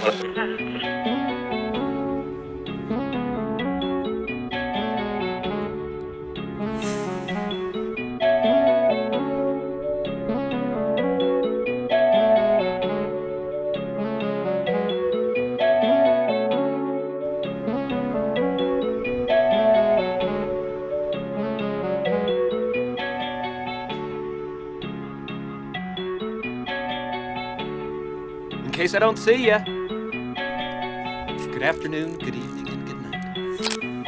In case I don't see ya. Good afternoon, good evening, and good night.